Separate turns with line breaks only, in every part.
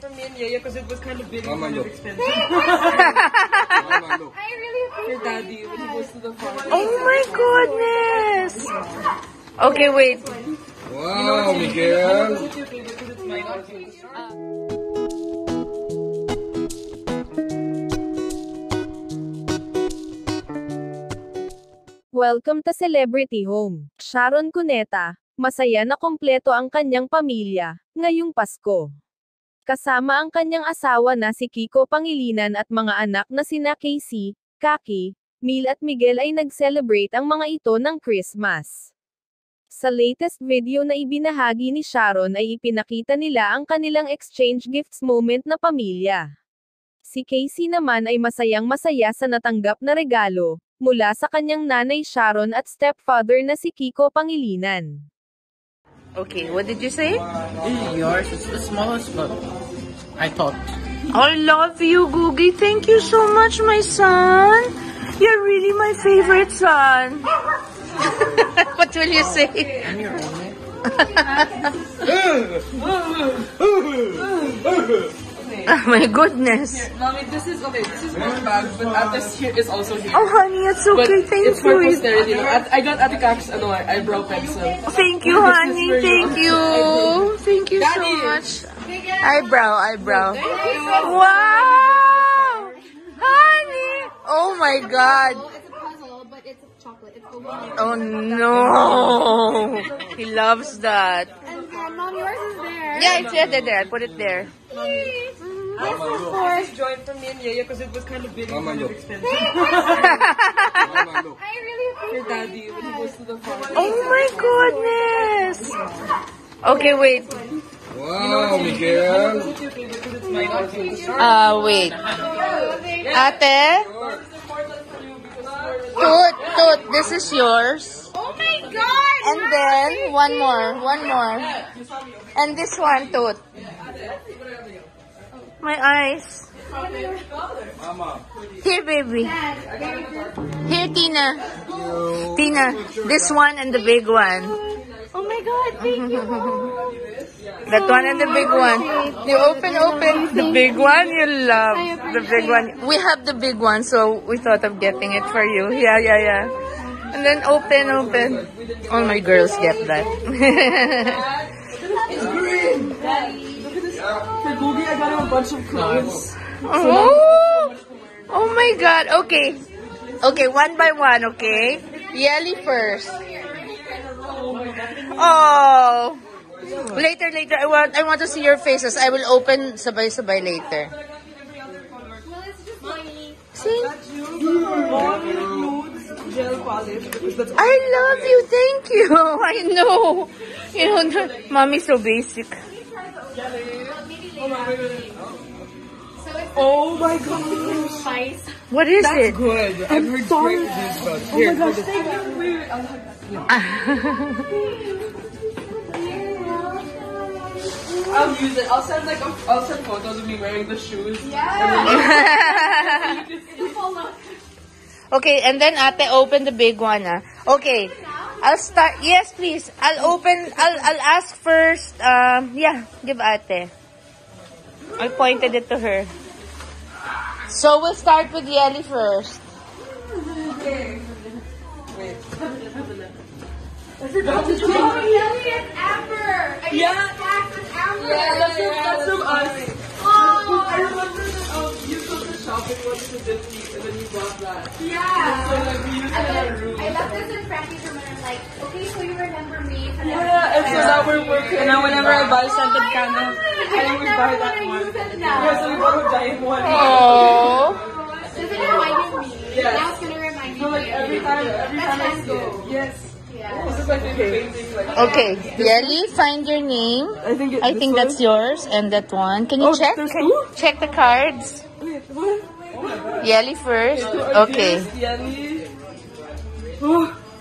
from me and Yaya because it was kind of big and
Mama,
kind of
look.
expensive
Mama, look.
I really
for Daddy when he goes to the farm.
Oh my goodness! Okay, wait.
Wow, Miguel.
What's your favorite? Because it's mine also.
Welcome to Celebrity Home. Sharon Cuneta. Masaya na kompleto ang kanyang pamilya, ngayong Pasko. Kasama ang kanyang asawa na si Kiko Pangilinan at mga anak na sina Casey, Kaki, Mil at Miguel ay nag-celebrate ang mga ito ng Christmas. Sa latest video na ibinahagi ni Sharon ay ipinakita nila ang kanilang exchange gifts moment na pamilya. Si Casey naman ay masayang masaya sa natanggap na regalo, mula sa kanyang nanay Sharon at stepfather na si Kiko Pangilinan.
Okay, what did you say?
This is yours. It's the smallest book. I thought.
I love you, Googie. Thank you so much, my son. You're really my favorite son. what will you say?
I'm your.
Oh my goodness.
Mommy, this is okay. This is one bag, but at this here is also here.
Oh, honey, it's
but
okay. Thank
it's for
you.
posterity. no? At, I got Ate Kak's ano, eyebrow pencil.
Thank you, honey.
for you.
Thank you. Thank you so much. Eyebrow, eyebrow. Wow! Honey! Oh my God.
It's a puzzle, but it's chocolate. It's over.
Oh no! He loves that.
And then, Mom, yours is there.
Yeah, it's there, there, there. I put it there.
Mama, look.
This joint from me and Yaya because it was kind of big and
Mama,
kind of expensive
Mama, look.
I really
for Daddy when he goes to the farm.
Oh my goodness! Okay, wait.
Wow, Miguel.
What's your favorite? Because it's mine also.
Uh, wait. Ate? Toot, Toot, this is yours.
Oh my god!
And then, one more, one more. And this one, Toot. My eyes.
Mama.
Here, baby. Here, Tina. Tina, this one and the big one.
Oh my god, thank you.
That one and the big one. You open, open. The big one, you love. The big one. We have the big one, so we thought of getting it for you. Yeah, yeah, yeah. And then open, open. All my girls get that.
For Googie, I got him a bunch of clothes.
oh, oh my god. Okay. Okay, one by one, okay? Yelly first. Oh. Later, later. I want I want to see your faces. I will open sabay-sabay later.
Well, it's.
See?
Long nudes gel polish because that's
I love you. Thank you. I know. You know, mommy's so basic.
Oh my god.
Spice.
What is
That's
it?
good. I've heard great reviews about it. Here, hold this. Wait, I'll hug I'll use it. I'll send like a, I'll send photos of me wearing the shoes. Yeah.
okay, and then ate open the big one. Ah. Okay. I'll start. Yes, please. I'll open. I'll I'll ask first. Um, yeah, give ate. I pointed it to her. So we'll start with Yeli first.
Amber. I
Yeah.
That's an Amber.
Yeah, that's from, that's from us. I remember that um, you took the shopping once to Disney and then you brought that.
Yeah.
So like we used it in our room.
I left this in Frankie's room and I'm like, okay, so you remember me. So
Yeah, and so now we're working. And now whenever I buy scented candles, I always buy that one. Yeah, so we bought a giant one.
Oh.
Does it remind me?
Yes.
Now it's gonna remind me.
So like every time, every time I see it. Yes. This is like amazing. Like,
Okay, Yeli, find your name.
I think it,
I
this
think
one-
that's yours, and that one. Can you
Oh,
check?
there's
Can
two?
you check the cards?
Wait, what?
Yeli first. Okay.
Yes, Yanni.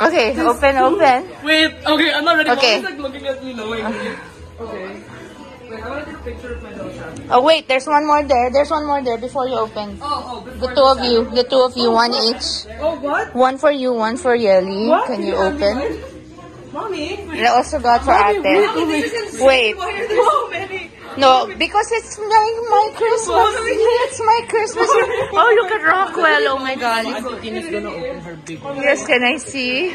Okay, open, open.
Wait, okay, I'm not ready.
Okay.
Mom's like looking at me knowingly. Okay. Wait, I want to take a picture of my nose.
Oh wait, there's one more there. There's one more there before you open.
Oh, oh,
The two of you, the two of you, one each.
Oh, what?
One for you, one for Yeli.
What?
Can you
hand me
open?
mine? Mommy?
I also got for
Mommy,
Ate.
wait, wait.
Wait.
Why are there so many?
No, because it's like my Christmas. It's my Christmas. Oh, look at Rockwell. Oh my God.
Tina's gonna open her big.
Yes, can I see?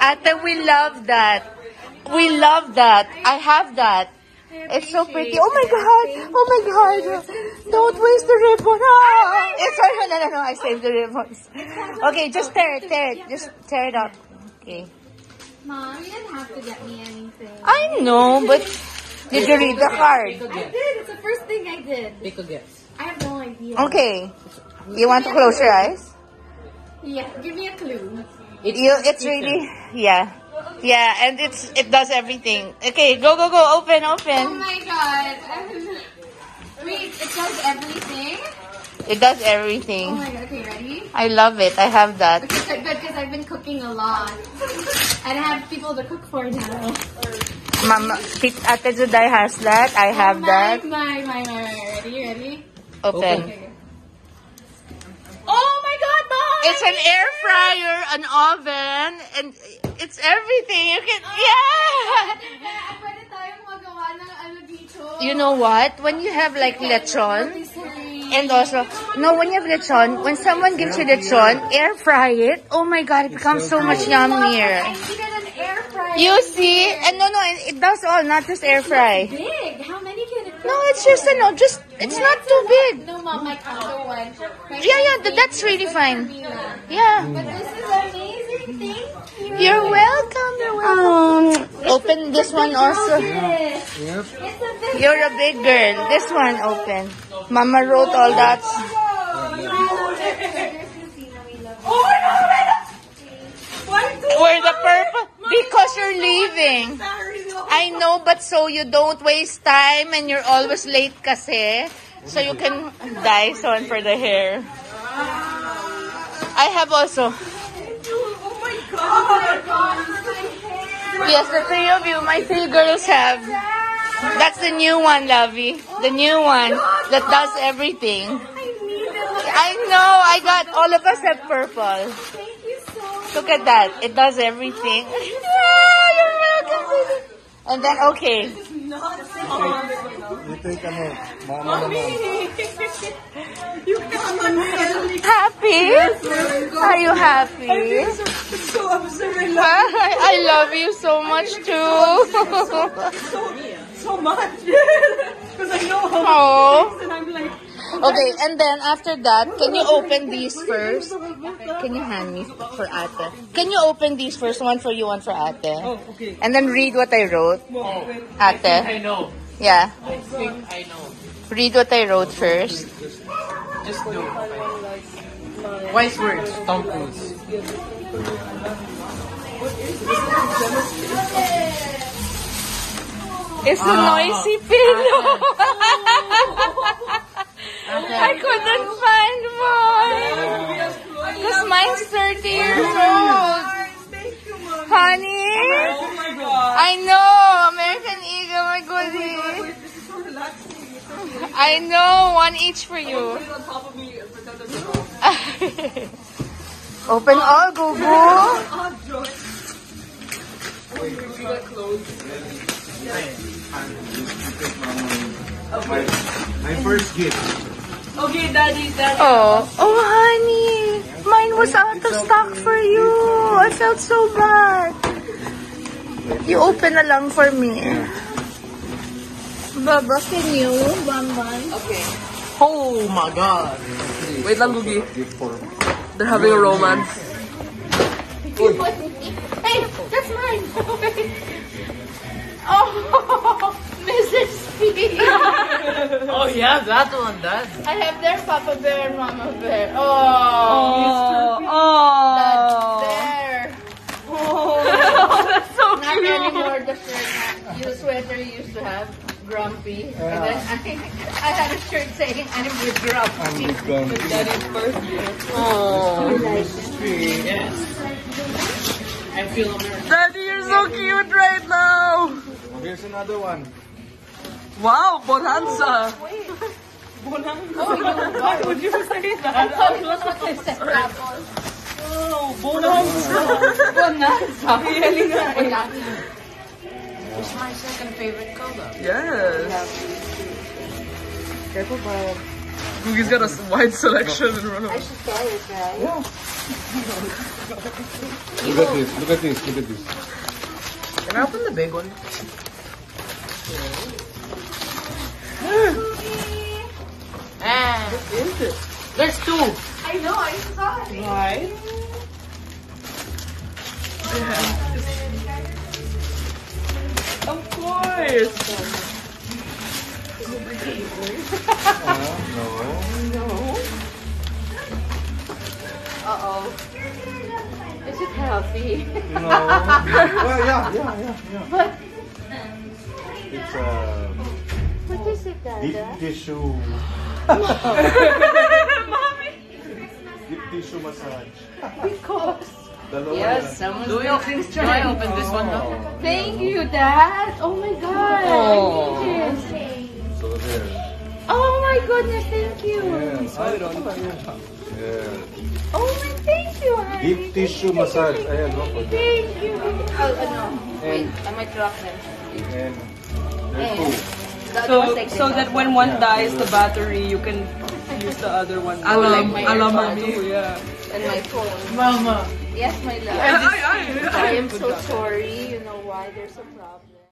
Ate, we love that. We love that. I have that. It's so pretty. Oh my God. Oh my God. Don't waste the ribbon. Ah! It's no, no, no, no. I saved the ribbons. Okay, just tear it, tear it. Just tear it up. Okay.
Mom, you didn't have to get me anything.
I know, but did you read the card?
I did. It's the first thing I did.
Take a guess.
I have no idea.
Okay. You want to close your eyes?
Yeah, give me a clue.
You, it's really, yeah. Yeah, and it's it does everything. Okay, go, go, go. Open, open.
Oh my god. Wait, it does everything?
It does everything.
Oh my god, okay, ready?
I love it. I have that.
Okay, good, because I've been cooking a lot. And I have people to cook for now.
Mama, Ate Juday has that. I have oh
my,
that.
My, my, my, my. Ready, ready?
Open.
Oh
It's an air fryer, an oven, and it's everything. You can, oh, yeah.
Pwede tayong magawa ng ano dito.
You know what? When you have like lechon, and also, no, when you have lechon, when someone gives you lechon, air fry it. Oh my god, it becomes so much yummier.
I needed an air fryer.
You see? And no, no, it, it does all, not just air fry.
Big. How many can it
No, it's just, a no, just, it's not too big.
No, Mom, my condo one.
Yeah, yeah, th- that's really fine. Yeah.
But this is amazing. Thank you.
You're welcome, you're welcome. Um, open this one also.
Yes.
Yep.
It's a big
You're a big girl. This one open. Mama wrote all that. Oh, Where the purple? Because you're leaving. I know, but so you don't waste time and you're always late kasi. So you can dye someone for the hair. I have also. Yes, the three of you, my three girls have. That's the new one, Lovey. The new one that does everything. I know, I got, all of us have purple.
Thank you so much.
Look at that. It does everything. Yeah, you're welcome. baby. And then, okay.
Ito yung ano, mama naman.
Happy? Are you happy?
So absurd.
I, I love you so much too.
So much. Because I know how
oh.
and I'm like,
Okay, and then after that, can you open these first? Can you hand me for ate? Can you open these first? One for you, one for ate.
oh, okay.
And then read what I wrote.
Oh, Wait.
Ate.
I know.
Yeah.
I think I know.
Read what I wrote first.
Just do it. Wise words, Tom Cruise.
It's a ah. noisy pillow. 30 years old.
Thank you, Mom.
Honey,
Oh my God.
I know. American Eagle, my goodie.
This is so relaxing.
I know. One each for you. Open all, Gugu.
Oh. Oh?
My, my first gift.
Okay, Daddy, Daddy.
Oh, oh, honey. Mine was out of stock for you. I felt so bad. You open na lang for me. Baba, can you? Bamban.
Okay.
Oh my god.
Wait lang, Gugi. They're having a romance.
Hey, that's mine. oh, Mrs. P.
Oh yeah, that one, does.
I have their Papa Bear, and Mama Bear. Oh,
Oh, oh.
there.
Oh, that's so
Not
cute.
anymore the shirt. You sweater you used to have. Grumpy. And then I, I had a shirt saying I'm with Grumpy.
I'm gone.
Daddy's first year.
Oh, yes. I feel American.
Daddy, you're so cute right now.
Here's another one.
Wow, Bonanza. Bonanza. Why would you say that? Oh, Bonanza.
Bonanza.
Really.
Wala.
It's my second favorite color.
Yes. Careful, Bob. Googie's got a wide selection in front of him.
Look at this, look at this, look at this.
Can I open the big one? Ah, there's two.
I know, I saw it.
Why? Of course.
Uh-oh. Is it healthy?
No. well, yeah, yeah, yeah, yeah. It's a
What is it,
deep
Dada?
Tissue. Deep tissue massage.
Because.
Yes, someone's do, you, do I open this one though?
Thank you, Dad. Oh my God.
Oh.
I.
So there.
Oh my goodness, thank you.
Yes. Yeah.
Oh my, thank you, honey.
Deep tissue massage. Ayan, no? Pag-
Thank you. Oh, ano?
And,
I might drop them.
and there's two.
The other
So, so that when one dies, the battery, you can use the other one.
I will like my
Ala
AirPods.
mami. Yeah.
And my phone.
Mama.
Yes, my love.
Ay, ay, ay.
I am so sorry. You know why? There's a problem.